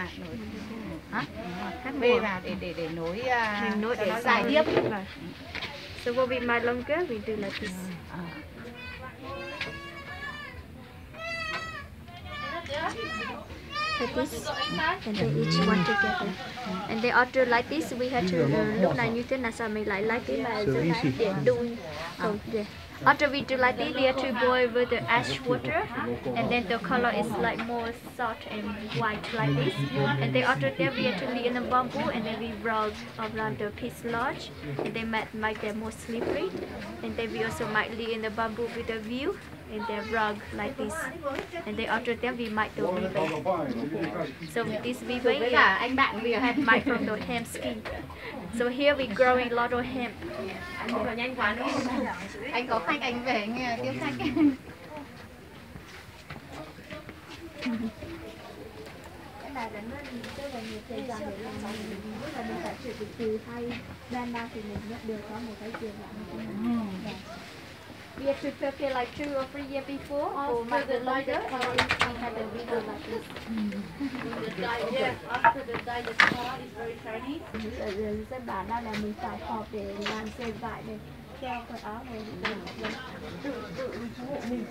à nối hả? Cắt bê vào để để để nối à, mình nối để dài tiếp. So when we made longer, we do like this. Like this, and then each one together. And then after like this, we had to uh, lúc này như thế nào sao mình lại lấy cái mà So để đun. Oh, yeah. After we do like this, we have to boil with the ash water, and then the color is like more soft and white like this. And then after that, we have to lay in the bamboo, and then we roll around the piece large, and then might make them more slippery. And then we also might lay in the bamboo with a view, and then rug like this. And then after that, we make the weaving. So this weaving với is cả anh bạn bây made from the hemp skin. So here we growing a lot of hemp. Anh có khách anh về anh ờ, tiếp khách Cái này là nó tức là nhiều thời gian để làm xong mình là mình phải sử dụng từ hay ban thì mình nhận được có một cái tiền này. Dạ. We have to prepare like two or three years before for make the longer or we had a video like this. yeah after the the color is very shiny bản đây là mình phải họp để làm dệt vải để treo cái áo này tự tự phục mình.